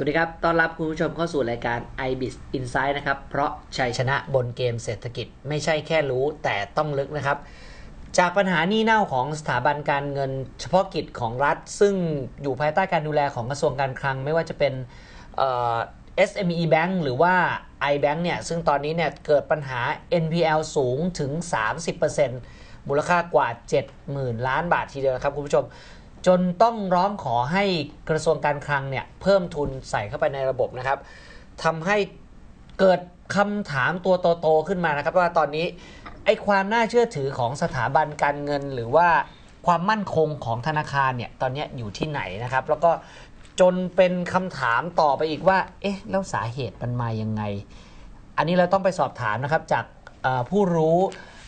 สวัสดีครับ ต้อนรับคุณผู้ชมเข้าสู่รายการ iBIS Insight นะครับ เพราะชัยชนะบนเกมเศรษฐกิจไม่ใช่แค่รู้แต่ต้องลึกนะครับ จากปัญหาหนี้เน่าของสถาบันการเงินเฉพาะกิจของรัฐ ซึ่งอยู่ภายใต้การดูแลของกระทรวงการคลัง ไม่ว่าจะเป็น SME Bank หรือว่า iBank เนี่ย ซึ่งตอนนี้เนี่ยเกิดปัญหา NPL สูงถึง 30%มูลค่ากว่า 70,000 ล้านบาททีเดียวนะครับคุณผู้ชม จนต้องร้องขอให้กระทรวงการคลังเนี่ยเพิ่มทุนใส่เข้าไปในระบบนะครับทำให้เกิดคำถามตัวโตๆขึ้นมานะครับ ว่าตอนนี้ไอ้ความน่าเชื่อถือของสถาบันการเงิน หรือว่าความมั่นคงของธนาคารเนี่ยตอนนี้อยู่ที่ไหนนะครับ แล้วก็จนเป็นคำถามต่อไปอีกว่า เอ๊ะแล้วสาเหตุมันมายังไง อันนี้เราต้องไปสอบถามนะครับจากผู้รู้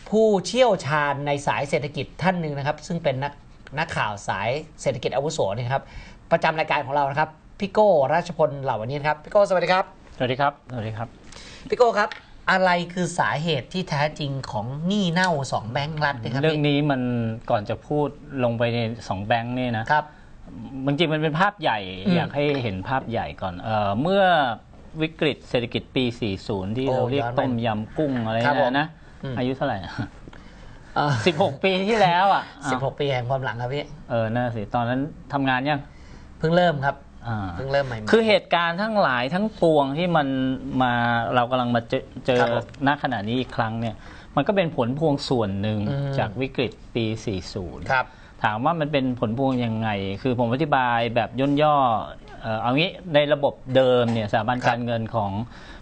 ผู้เชี่ยวชาญในสายเศรษฐกิจท่านหนึ่งนะครับ ซึ่งเป็นนัก นักข่าวสายเศรษฐกิจอาวุโสนะครับประจำรายการของเรานะครับพี่โก้ราชพลเหล่าวันนี้นะครับพี่โก้สวัสดีครับสวัสดีครับสวัสดีครับพี่โก้ครับอะไรคือสาเหตุที่แท้จริงของหนี้เน่าสองแบงก์รัฐนะครับเรื่องพี่นี้มันก่อนจะพูดลงไปในสองแบงค์เนี่ยนะครับมันจริงมันเป็นภาพใหญ่อืมอยากให้เห็นภาพใหญ่ก่อนเออเมื่อวิกฤตเศรษฐกิจปี 40 ที่โอ้เราเรียกย้อนไปต้มยำกุ้งอะไรครับผมนะนะอืมอายุเท่าไหร่ เอ่อ16ปีที่แล้วอะสิบหกปีแห่งความหลังครับพี่เออน่าสิตอนนั้นทำงานยังเพิ่งเริ่มครับอ่าเพิ่งเริ่มใหม่ๆคือเหตุการณ์ทั้งหลายทั้งปวงที่มันมาเรากำลังมาเจอเจอครับผมณขณะนี้อีกครั้งเนี่ย มันก็เป็นผลพวงส่วนหนึ่งอืมจากวิกฤตปี 40 ครับถามว่ามันเป็นผลพวงยังไง คือผมอธิบายแบบย่นย่อ เอ่อเอางี้ในระบบเดิมเนี่ยสถาบันครับการเงินของ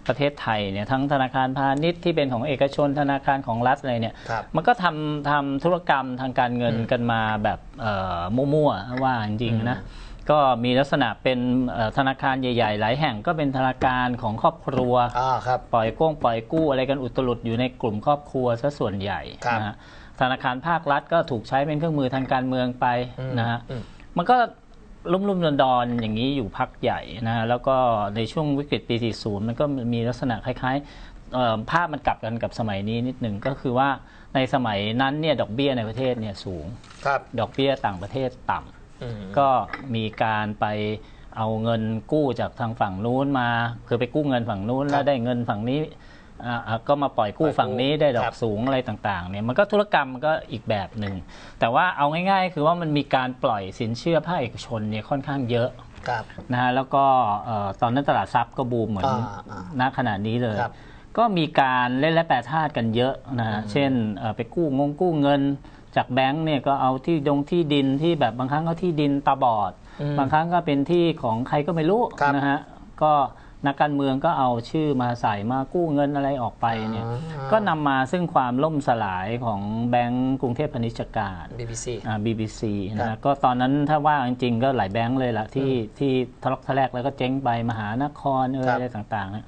ประเทศไทยเนี่ยทั้งธนาคารพาณิชย์ที่เป็นของเอกชนธนาคารของรัฐอะไรเนี่ยครับมันก็ทำทำธุรกรรมทางการเงินอืมกันมาแบบเอ่อมั่วๆว่าจริงอืมๆนะก็มีลักษณะเป็นเอ่อธนาคารใหญ่ๆ หลายแห่งก็เป็นธนาคารของครอบครัวอ่าครับปล่อยก้งปล่อยกู้อะไรกันอุตลุดอยู่ในกลุ่มครอบครัวซะส่วนใหญ่ครับนะฮะธนาคารภาครัฐก็ถูกใช้เป็นเครื่องมือทางการเมืองไปอืมนะฮะอืมมันก็ ลุ่มลุ่มดอนดอนๆอย่างนี้อยู่พักใหญ่นะฮะแล้วก็ในช่วงวิกฤตปี 40 มันก็มีลักษณะคล้ายๆเอ่อภาพมันกลับกันกับสมัยนี้นิดหนึ่งก็คือว่าในสมัยนั้นเนี่ยดอกเบี้ยในประเทศเนี่ยสูง ครับดอกเบี้ยต่างประเทศต่ำอืมก็มีการไปเอาเงินกู้จากทางฝั่งนู้นมา คือไปกู้เงินฝั่งนู้นครับแล้วได้เงินฝั่งนี้ อ่าอ่าก็มาปล่อยกู้ปล่อยกู้ฝั่งนี้ได้ดอครักบสูงอะไรต่างๆเนี่ยมันก็ธุรกรรมมันก็อีกแบบหนึ่ง แต่ว่าเอาง่ายๆ คือว่ามันมีการปล่อยสินเชื่อภาคเอกชนเนี่ยค่อนข้างเยอะครับนะฮะแล้วก็เอ่อตอนนั้นตลาดทรัพย์ก็บูมเหมือนอ่าอ่าณขณะนี้เลยครับก็มีการเล่นและแปรธาตุกันเยอะนะฮะอืมเช่นเอ่อไปกู้งงกู้เงิน จากแบงก์เนี่ยก็เอาที่ดงที่ดินที่แบบบางครั้งก็ที่ดินตาบอดอืมบางครั้งก็เป็นที่ของใครก็ไม่รู้ครับนะฮะก็ นักการเมืองก็เอาชื่อมาใส่มากู้เงินอะไรออกไปเนี่ยอ่าก็นำมาซึ่งความล่มสลายของแบงก์กรุงเทพพาณิชยการ BBC อ่า BBC ครันะบฮะก็ตอนนั้นถ้าว่าจริงๆก็หลายแบงก์เลยละที่ที่ทะเลาะทะแลกแล้วก็เจ๊งไปมหานครเออครับอะไรต่างๆนะ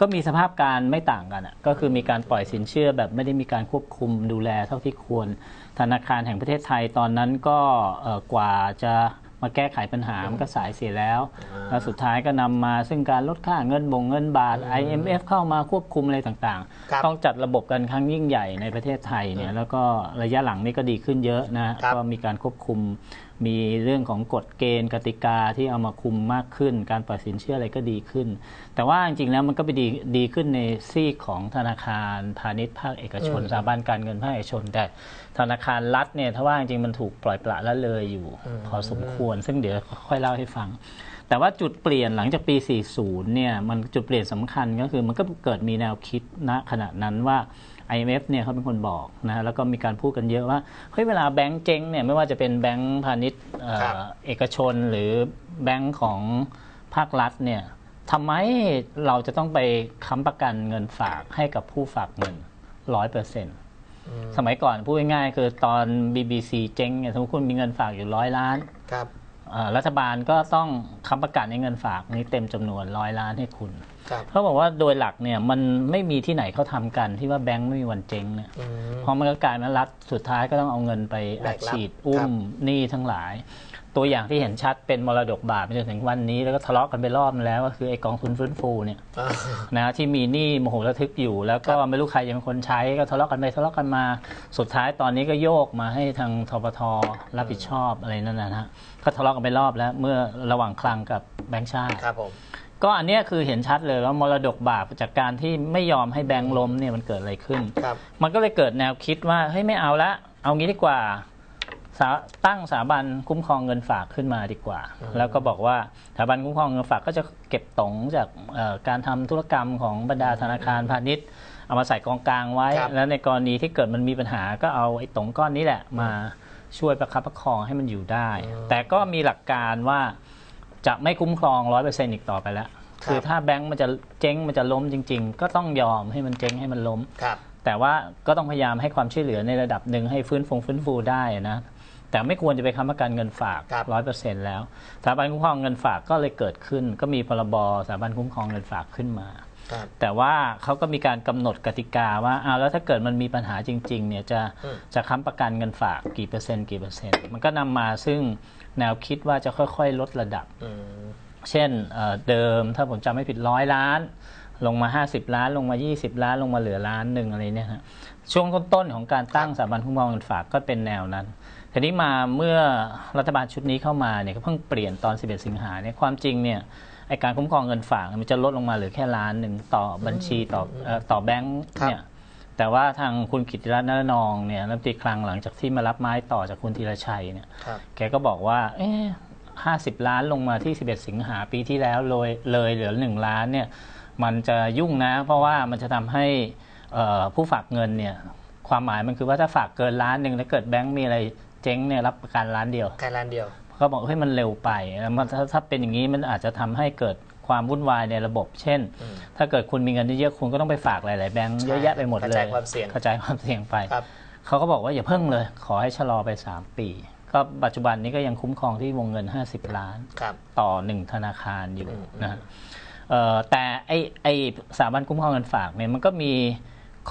ก็มีสภาพการไม่ต่างกันอะก็คือมีการปล่อยสินเชื่อแบบไม่ได้มีการควบคุมดูแลเท่าที่ควร ธนาคารแห่งประเทศไทยตอนนั้นก็เอ่อกว่าจะ มาแก้ไขปัญหามันก็สายเสียแล้วอ่าแล้วสุดท้ายก็นำมาซึ่งการลดค่าเงินบงเงินบาท IMF เข้ามาควบคุมอะไรต่างครับๆต้องจัดระบบกันครั้งยิ่งใหญ่ในประเทศไทยเนี่ยแล้วก็ระยะหลังนี่ก็ดีขึ้นเยอะนะครับก็มีการควบคุม มีเรื่องของกฎเกณฑ์กติกาที่เอามาคุมมากขึ้น การปล่อยสินเชื่ออะไรก็ดีขึ้น แต่ว่าจริงๆแล้วมันก็ไปดีดีขึ้นในซีกของธนาคารพาณิชย์ภาคเอกชนอืมสถาบันการเงินภาคเอกชน แต่ธนาคารรัฐเนี่ยถ้าว่าจริงๆมันถูกปล่อยปละละเลยอยู่อืมพอสมควร ซึ่งเดี๋ยวค่อยเล่าให้ฟังแต่ว่าจุดเปลี่ยนหลังจากปี 40 เนี่ย มันจุดเปลี่ยนสำคัญก็คือมันก็เกิดมีแนวคิดณขณะนั้นว่า IMF เนี่ยเขาเป็นคนบอกนะแล้วก็มีการพูดกันเยอะว่าเฮ้ยเวลาแบงก์เจ๊งเนี่ยไม่ว่าจะเป็นแบงก์พาณิชย์เอ่อครับเอกชนหรือแบงก์ของภาครัฐเนี่ยทำไมเราจะต้องไปค้ำประกันเงินฝากให้กับผู้ฝากเงินร้อยเปอร์เซ็นต์อืมสมัยก่อนพูดง่ายๆคือตอน BBC เจ๊งเนี่ยสมมติคุณมีเงินฝากอยู่ร้อยล้านค รับเอ่อรัฐบาลก็ต้องค้ำประกันให้เงินฝากนี้เต็มจำนวนร้อยล้านให้คุณครับเขาบอกว่าโดยหลักเนี่ยมันไม่มีที่ไหนเขาทำกันที่ว่าแบงค์ไม่มีวันเจ๊งเนี่ยอืมเพราะมันก็กลายมารัฐสุดท้ายก็ต้องเอาเงินไปแบอักดรับฉีดอุ้ครัมบหนี้ทั้งหลาย ตัวอย่างที่เห็นชัดเป็นมรดกบาปไปจนถึงวันนี้แล้วก็ทะเลาะกันไปรอบนึงแล้วก็คือไอ้กองทุนฟื้นฟูเนี่ยอ่านะที่มีหนี้โมโหระทึกอยู่ แล้วก็ครับไม่รู้ใครจะเป็นคนใช้ก็ทะเลาะกันไปทะเลาะกันมาสุดท้ายตอนนี้ก็โยกมาให้ทางทปทรับผิดชอบอะไรนั่นนะฮะก็ทะเลาะกันไปรอบแล้ว เมื่อระหว่างคลังกับแบงก์ชาติครับผมคก็อันเนี้ยคือเห็นชัดเลยว่ามรดกบาปจากการที่ไม่ยอมให้แบงก์ล้มเนี่ยมันเกิดอะไรขึ้นครับมันก็เลยเกิดแนวคิดว่าเฮ้ยไม่เอาละ เอางี้ดีกว่า สาตั้งสถาบันคุ้มครองเงินฝากขึ้นมาดีกว่า แล้วก็บอกว่าสถาบันคุ้มครองเงินฝากก็จะเก็บตงจากเอ่อการทำธุรกรรมของบรรดาธนาคารพาณิชย์เอามาใส่กองกลางไว้ครับแล้วในกรณีที่เกิดมันมีปัญหาก็เอาไอ้ตงก้อนนี้แหละมาช่วยประคับประคองให้มันอยู่ได้ แต่ก็มีหลักการว่าจะไม่คุ้มครองร้อยเปอร์เซ็นต์อีกต่อไปแล้วครับคือถ้าแบงก์มันจะเจ๊งมันจะล้มจริง ๆ ก็ต้องยอมให้มันเจ๊งให้มันล้มครับแต่ว่าก็ต้องพยายามให้ความช่วยเหลือในระดับหนึ่งให้ฟื้นฟงฟื้นฟูได้นะ แต่ไม่ควรจะไปค้ำประกันเงินฝากครับ ร้อยเปอร์เซ็นต์แล้วสถาบันคุ้มครองเงินฝากก็เลยเกิดขึ้น ก็มีพรบสถาบันคุ้มครองเงินฝากขึ้นมา ครับ แต่ว่าเขาก็มีการกำหนดกติกาว่าอ้าวแล้วถ้าเกิดมันมีปัญหาจริงๆเนี่ยจะอืม จะค้ำประกันเงินฝากกี่เปอร์เซ็นต์กี่เปอร์เซ็นต์มันก็นำมาซึ่งแนวคิดว่าจะค่อยๆ ลดระดับ อืม เช่นเอ่อเดิมถ้าผมจำไม่ผิดร้อยล้าน ลงมา 50 ล้านลงมา 20 ล้านลงมาเหลือล้านหนึ่งอะไรเนี่ยฮะช่วงต้นๆของการตั้งสถาบันคุ้มครองเงินฝากก็เป็นแนวนั้น ทีนี้มาเมื่อรัฐบาลชุดนี้เข้ามาเนี่ยก็เพิ่งเปลี่ยนตอน 11 สิงหาเนี่ยความจริงเนี่ยไอการคุ้มครองเงินฝากมันจะลดลงมาเหลือแค่ล้านหนึ่งต่อบัญชีต่อเอ่อต่อแบงค์เนี่ยแต่ว่าทางคุณกิติรัตน์นรนองเนี่ยรัฐมนตรีคลังหลังจากที่มารับไม้ต่อจากคุณธีรชัยเนี่ยครับแกก็บอกว่าเอ๊ห้าสิบล้านลงมาที่ 11 สิงหาปีที่แล้วเลยเลยเหลือ 1 ล้านเนี่ยมันจะยุ่งนะ เพราะว่ามันจะทำให้เอ่อผู้ฝากเงินเนี่ยความหมายมันคือว่าถ้าฝากเกินล้านหนึ่งแล้วเกิดแบงก์มีอะไร เจ๊งเนี่ยรับประกันล้านเดียวแค่ร้านเดียวเขาบอกเฮ้ยมันเร็วไปแล้วมันถ้าถ้าเป็นอย่างนี้มันอาจจะทำให้เกิดความวุ่นวายในระบบ เช่น อืมถ้าเกิดคุณมีเงินเยอะๆคุณก็ต้องไปฝากหลายๆแบงก์เยอะแยะไปหมดเลยกระจายความเสี่ยง กระจายความเสี่ยงไป ครับ เขาก็บอกว่าอย่าเพิ่งเลย ขอให้ชะลอไป 3 ปี ก็ปัจจุบันนี้ก็ยังคุ้มครองที่วงเงิน 50 ล้าน ครับ ต่อ 1 ธนาคารอยู่อืมนะฮะเอ่อแต่ไอไอสถาบันคุ้มครองเงินฝากเนี่ยมันก็มี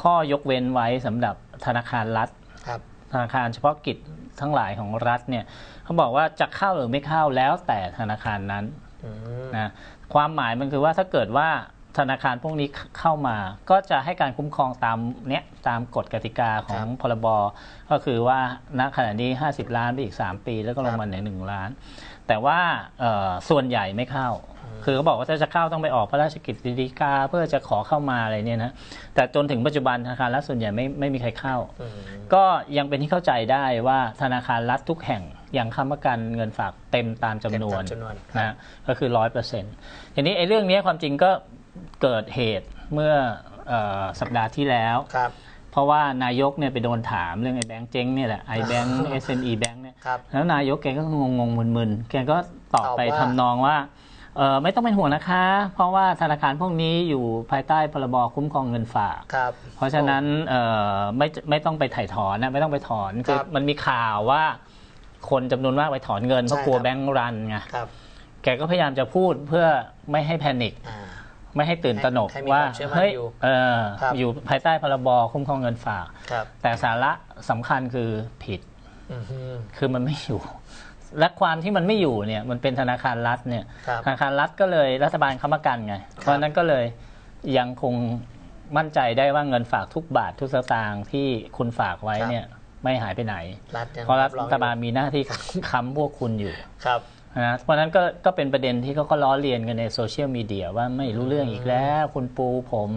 ข้อยกเว้นไว้สำหรับธนาคารรัฐ ครับ ธนาคารเฉพาะกิจ ทั้งหลายของรัฐเนี่ยเขาบอกว่าจะเข้าหรือไม่เข้าแล้วแต่ธนาคารนั้นอืมนะความหมายมันคือว่าถ้าเกิดว่าธนาคารพวกนี้เข้ามาก็จะให้การคุ้มครองตามเนี้ยตามกฎกติกาของพรบก็คือว่าณขณะนี้ 50 ล้านไปอีก 3 ปี แล้วก็ลงมาเหลือหนึ่งล้าน แต่ว่าเอ่อส่วนใหญ่ไม่เข้า คือเขาบอกว่าถ้าจะเข้าต้องไปออกพระราชกิจฎีกาเพื่อจะขอเข้ามาอะไรเนี่ยนะแต่จนถึงปัจจุบันธนาคารรัฐส่วนใหญ่ไม่ไม่มีใครเข้าอืมก็ยังเป็นที่เข้าใจได้ว่าธนาคารรัฐทุกแห่งยังค้ำประกันเงินฝากเต็มตามจำนวนเต็มตามจำนวนนะก็คือร้อยเปอร์เซ็นต์ทีนี้ไอ้เรื่องนี้ความจริงก็เกิดเหตุเมื่อเออสัปดาห์ที่แล้วครับเพราะว่านายกเนี่ยไปโดนถามเรื่องไอ้แบงก์เจ๊งเนี่ยแหละไอ้แบงก์ SME แบงก์เนี่ยครับแล้วนายกแกก็งงงๆมึนๆแกก็ตอบไปตอบว่าทำนองว่า เออไม่ต้องเป็นห่วงนะคะ เพราะว่าธนาคารพวกนี้อยู่ภายใต้พรบคุ้มครองเงินฝาก ครับ เพราะฉะนั้นเอ่อไม่ไม่ต้องไปถ่ายถอนนะไม่ต้องไปถอนคือครับมันมีข่าวว่าคนจำนวนมากไปถอนเงินเพราะใช่กลัวครับ แบงก์รันไงครับแกก็พยายามจะพูดเพื่อไม่ให้แพนิคอ่า ไม่ให้ตื่นตระหนกให้มีว่าความเชื่อมั่นเฮ้ยอยู่เออครับ อยู่ภายใต้พรบคุ้มครองเงินฝาก ครับแต่สาระสำคัญคือผิด อือฮึ คือมันไม่อยู่ และความที่มันไม่อยู่เนี่ยมันเป็นธนาคารรัฐเนี่ยครับธนาคารรัฐก็เลยรัฐบาลค้ำประกันไงเพราะฉะนั้นก็เลยยังคงมั่นใจได้ว่าเงินฝากทุกบาททุกสตางค์ที่คุณฝากไว้ครับ เนี่ยไม่หายไปไหน รัฐยังเพราะรัองฐบาลอยู่มีหน้าที่ ค้ำพวกคุณอยู่ครับ นะเพราะฉะนั้นก็ก็เป็นประเด็นที่เขาก็ล้อเลียนกันในโซเชียลมีเดียว่าไม่รู้เรื่องอีกแล้วคุณปูผม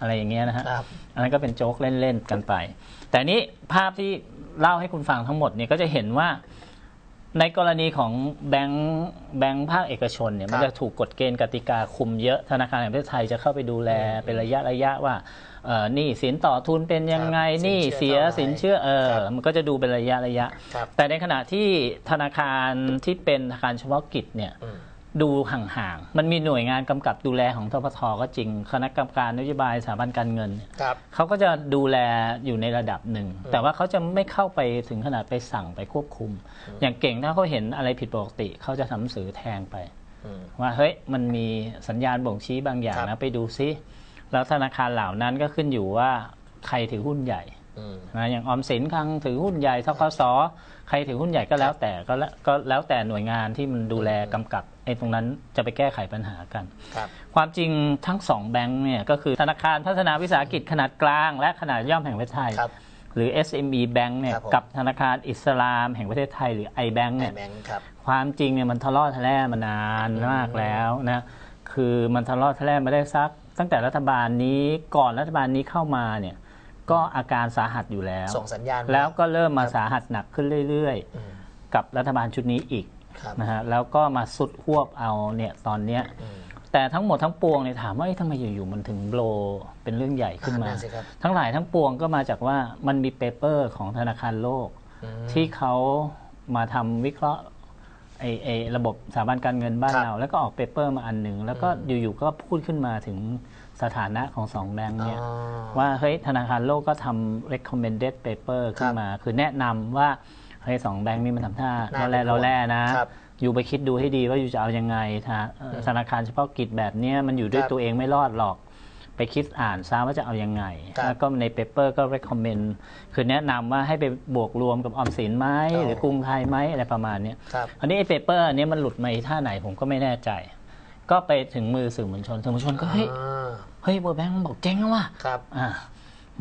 อะไรอย่างเงี้ยนะฮะ ครับ อันนั้นก็เป็นโจ๊กเล่น ๆ กันไป แต่นี้ภาพที่เล่าให้คุณฟังทั้งหมดเนี่ยก็จะเห็นว่า ในกรณีของแบงค์แบงค์ภาคเอกชนเนี่ยครับมันจะถูกกฎเกณฑ์กติกาคุมเยอะธนาคารแห่งประเทศไทยจะเข้าไปดูแลเป็นระยะระยะว่าเอ่อหนี่สินต่อทุนเป็นยังไงครับหนี่สินเชื่เสียอเท่าไหร่สินเชื่อเออครับมันก็จะดูเป็นระยะระยะครับแต่ในขณะที่ธนาคารที่เป็นธนาคารเฉพาะกิจเนี่ยอืม ดูห่างๆ มันมีหน่วยงานกำกับดูแลของทพทก็จริง คณะกรรมการนโยบายสถาบันการเงินเนี่ยครับ เขาก็จะดูแลอยู่ในระดับหนึ่ง แต่ว่าเขาจะไม่เข้าไปถึงขนาดไปสั่งไปควบคุม อย่างเก่งถ้าเขาเห็นอะไรผิดปกติ เขาจะทำหนังสือแทงไป อืม ว่าเฮ้ยมันมีสัญญาณบ่งชี้บางอย่างครันะบ ไปดูซิ แล้วธนาคารเหล่านั้นก็ขึ้นอยู่ว่าใครถือหุ้นใหญ่อืม นะอย่างออมสินคลังถือหุ้นใหญ่ทกสใครถือหุ้นใหญ่ก็แล้วแต่ก็แล้วก็แล้วแต่หน่วยงานที่มันดูแลกำกับไอ้ตรงนั้นจะไปแก้ไขปัญหากัน ครับ ความจริงทั้งสองแบงค์เนี่ยก็คือธนาคารพัฒนาวิสาหกิจขนาดกลาง และขนาดย่อมแห่งประเทศไทย ครับ หรือ SME Bank เนี่ยครับผม กับธนาคารอิสลามแห่งประเทศไทยหรือ iBank ในเนี่ย แบงค์ครับ ความจริงเนี่ยมันทะเลาะทะแล่มานานมากแล้วนะ คือมันทะเลาะทะเลาะมาได้สัก ตั้งแต่รัฐบาลนี้ก่อนรัฐบาลนี้เข้ามาเนี่ย ก็อาการสาหัสอยู่แล้ว ส่งสัญญาณแล้วก็เริ่มมาสาหัสหนักขึ้นเรื่อยอืมๆกับรัฐบาลชุดนี้อีกครับนะฮะแล้วก็มาทรุดฮวบเอาเนี่ยตอนเนี้ยอืมแต่ทั้งหมดทั้งปวงเนี่ยถามว่าเอ๊ะทำไมอยู่ๆมันถึง blow เป็นเรื่องใหญ่ขึ้นมาอ่สิครับทั้งหลายทั้งปวงก็มาจากว่ามันมี paper ของธนาคารโลกอืมที่เขามาทำวิเคราะห์ไอ้ไอ้ระบบสถาบันการเงินบ้านครับเรา แล้วก็ออก paper มาอันหนึ่งแล้วก็อืมอยู่ๆก็พูดขึ้นมาถึง สถานะของสองแบงค์เนี่ยอ๋อว่าเฮ้ยธนาคารโลกก็ทำ recommended paper ขึ้นมา คือแนะนำว่าเฮ้ยสองแบงค์นี่มันทำท่าน่าเร่อแร่เป็นห่วงเร่อแร่นะครับอยู่ไปคิดดูให้ดีว่าอยู่จะเอายังไงธนาเอ่อธนาคารเฉพาะกิจแบบเนี้ยมันอยู่ด้วยครับตัวเองไม่รอดหรอก ไปคิดอ่านซะว่าจะเอายังไงครับแล้วก็ใน paper ก็ recommend คือแนะนำว่าให้ไปบวกรวมกับออมสินไหมอ๋อหรือกรุงไทยไหมอะไรประมาณเนี้ยครับอันนี้ไอ้ paper อันนี้มันหลุดมาอีท่าไหนผมก็ไม่แน่ใจ ก็ไปถึงมือสื่อมวลชนสื่อมวลชนก็เฮ้ยอ่าเฮ้ย World Bank มันบอกเจ๊งแล้วว่ะครับอ่า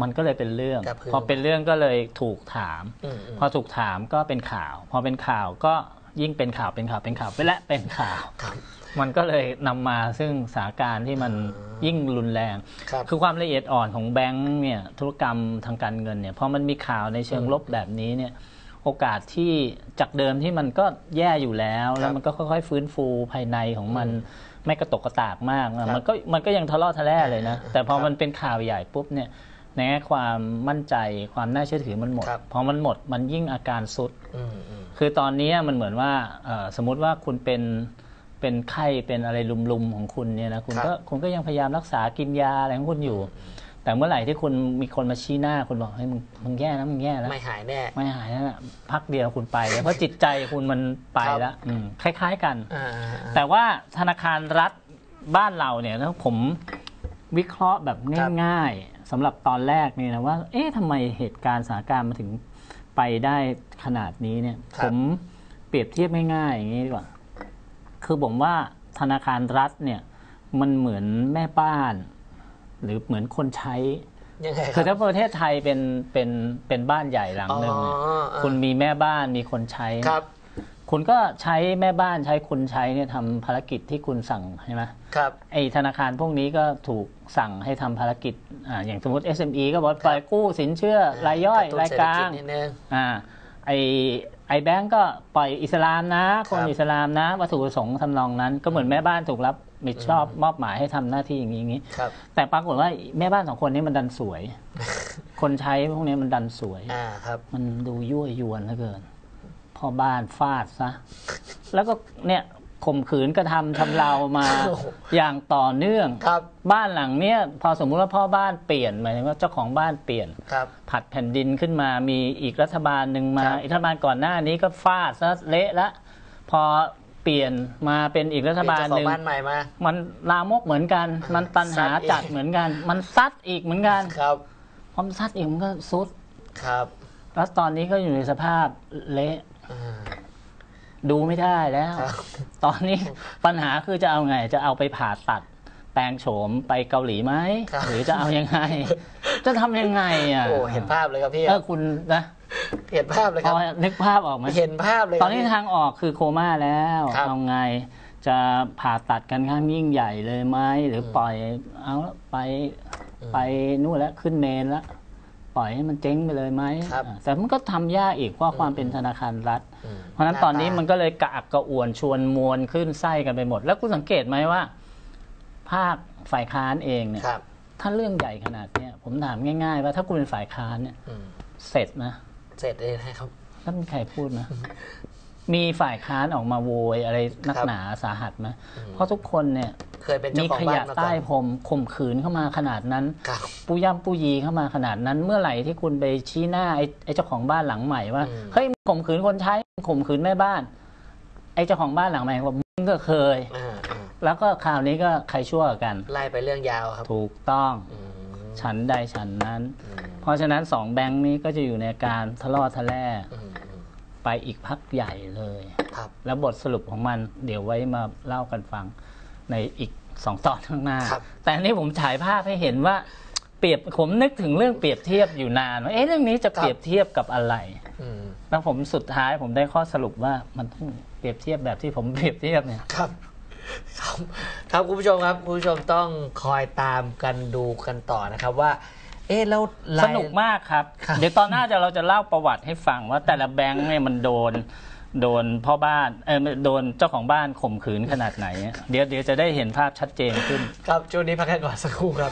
มันก็เลยเป็นเรื่องกระเพื่อมพอเป็นเรื่องก็เลยถูกถามอืมอืมพอถูกถามก็เป็นข่าว พอเป็นข่าวก็ยิ่งเป็นข่าวเป็นข่าวเป็นข่าวไปและเป็นข่าวครับมันก็เลยนำมาซึ่งสถานการณ์ที่มันยิ่งรุนแรงครับคือความละเอียดอ่อนของแบงก์เนี่ยธุรกรรมทางการเงินเนี่ยพอมันมีข่าวในเชิงลบแบบนี้เนี่ยโอกาสที่จากเดิมที่มันก็แย่อยู่แล้ว แล้วมันก็ค่อยๆ ฟื้นฟูภายในของมัน ไม่กระตกกระตากมากอะมันก็มันก็ยังทะเลาะทะเลาะเลยนะ แต่พอมันเป็นข่าวใหญ่ปุ๊บเนี่ยในแง่ความมั่นใจความน่าเชื่อถือมันหมดครับพอมันหมดมันยิ่งอาการสุดอืมอืมคือตอนนี้มันเหมือนว่าเอ่อสมมุติว่าคุณเป็นเป็นไข้เป็นอะไรลุมๆของคุณเนี่ยนะคุณครับก็คุณก็ยังพยายามรักษากินยาอะไรของคุณอยู่ แต่เมื่อไหร่ที่คุณมีคนมาชี้หน้าคุณบอกเฮ้ยมึงมึงแย่แล้วมึงแย่แล้ว ไม่หายแน่ไม่หายแล้วนะพักเดียวคุณไปเลยเพราะจิตใจคุณมันไปครับแล้วอืมคล้าย ๆกันอ่าอ่าอ่าแต่ว่าธนาคารรัฐบ้านเราเนี่ยนะผมวิเคราะห์แบบครับง่าย ๆสำหรับตอนแรกนี่นะว่า เอ๊ะทำไมเหตุการณ์สถานการณ์มาถึงไปได้ขนาดนี้เนี่ย ผมเปรียบเทียบง่ายๆอย่างนี้ดีกว่า คือผมว่าธนาคารรัฐเนี่ย มันเหมือนแม่บ้าน หรือเหมือนคนใช้ยังไงคคืรัอบถ้าประเทศไทยเป็นเป็นเป็นบ้านใหญ่หลังหนึ่งเนี่ยอ๋ออ่า คุณมีแม่บ้านมีคนใช้ ครับ คุณก็ใช้แม่บ้านใช้คุณใช้เนี่ยทำภารกิจที่คุณสั่งใช่ไหมครับ ไอธนาคารพวกนี้ก็ถูกสั่งให้ทำภารกิจอ่าอย่างสมมติ SME ก็บอกปล่อยกู้สินเชื่อรายย่อยกะตุ้นรายกลางเศรษฐจนิดนึง อ่าไอไอแบงก์ก็ปล่อยอิสลามนะ คนครับอิสลามนะ วัตถุประสงค์ทำนองนั้น ก็เหมือนแม่บ้านถูกรับ ผิดชอบมอบหมายให้ทำหน้าที่อย่างนี้อย่างนี้ครับแต่ปรากฏว่าแม่บ้านสองคนนี้มันดันสวย คนใช้พวกนี้มันดันสวยอ่าครับ มันดูยั่วยวนเหลือเกินพ่อบ้านฟาดซะแล้วก็เนี่ยข่มขืนกระทำชำเรามาโอ้โหอย่างต่อเนื่องครับบ้านหลังเนี้ยพอสมมุติว่าพ่อบ้านเปลี่ยนหมายถึงว่าเจ้าของบ้านเปลี่ยนครับผัดแผ่นดินขึ้นมามีอีกรัฐบาลหนึ่งมาครับอีกรัฐบาลก่อนหน้านี้ก็ฟาดซะเละละพอ เปลี่ยนมาเป็นอีกรัฐบาลเจ้หนึ่งบ้านใหม่มา มันลามกเหมือนกัน มันตันหาซัดอีกจัดเหมือนกัน มันซัดอีกเหมือนกันครับพอมันซัดอีกมันก็ซุดครับ แล้วตอนนี้ก็อยู่ในสภาพเละอ่าดูไม่ได้แล้วครับตอนนี้ปัญหาคือจะเอาไง จะเอาไปผ่าตัด แปลงโฉมไปเกาหลีไหมครับหรือจะเอายังไง จะทำยังไงอะโอ้เห็นภาพเลยครับพี่เออคุณนะ เห็นภาพเลยพครัอบนึกภาพออกไหมเห็นภาพเลยตอนนี้ครับทางออกคือโคม่าแล้วครับ เอาไงจะผ่าตัดกันข้างยิ่งใหญ่เลยไหมหรือปล่อยเอาละไปไปนู่นแล้วขึ้นเมนแล้วปล่อยให้มันเจ๊งไปเลยไหมครับอะแต่มันก็ทำยากอีกเพราะความเป็นธนาคารรัฐ อืมเพราะฉะนั้นตอนนี้มันก็เลยกระอักกระอ่วนชวนมวลขึ้นไส้กันไปหมด แล้วคุณสังเกตไหมว่า ภาคฝ่ายค้านเองเนี่ยครับถ้าเรื่องใหญ่ขนาดเนี้ยผมถามง่าย ๆ ว่าถ้าคุณเป็นฝ่ายค้านเนี่ย อืมเสร็จนะ เสร็จเลยนะครับแล้วมีใครพูดนะ มีฝ่ายค้านออกมาโวยอะไรนักครับหนาสาหัสไหมอืมเพราะทุกคนเนี่ยเคยเป็นเจ้ามีของขบ้ายะนมาก่ใต้อนพรมข่มขืนเข้ามาขนาดนั้นครับปุย่ำปุยีเข้ามาขนาดนั้น เมื่อไหร่ที่คุณไปชี้หน้าไอ้ไอ้เจ้าของบ้านหลังใหม่ว่าอืมเฮ้ยมึงข่มขืนคนใช้มึงข่มขืนแม่บ้าน ไอ้เจ้าของบ้านหลังใหม่บอกมึงก็เคยอ่าอ่าแล้วก็คราวนี้ก็ใครชั่วกัน ไล่ไปเรื่องยาวครับ ถูกต้องอืม ฉันใดฉันนั้นอืมเพราะฉะนั้นสองแบงค์นี้ก็จะอยู่ในการทะเลาะทะแล่อืมอืมไปอีกพักใหญ่เลยครับ แล้วบทสรุปของมันเดี๋ยวไว้มาเล่ากันฟังในอีกสองตอนข้างหน้าครับแต่อันนี้ผมฉายภาพให้เห็นว่าเปรียบผมนึกถึงเรื่องเปรียบเทียบอยู่นานว่าเอ๊ะเรื่องนี้จะเปรียบเทียบกับอะไรอืมแล้วผมสุดท้ายผมได้ข้อสรุปว่ามันต้องเปรียบเทียบแบบที่ผมเปรียบเทียบเนี่ยครับ ครับครับคุณผู้ชมครับคุณผู้ชมต้องคอยตามกันดูกันต่อนะครับว่า เอ๊ะแล้วราย สนุกมากครับ ครับ เดี๋ยวตอนหน้าจะเราจะเล่าประวัติให้ฟังว่าแต่ละแบงค์เนี่ยมันโดน โดนพ่อบ้านเออโดนเจ้าของบ้านข่มขืนขนาดไหน เดี๋ยวเดี๋ยวจะได้เห็นภาพชัดเจนขึ้น ครับช่วงนี้พักกันก่อนสักครู่ครับ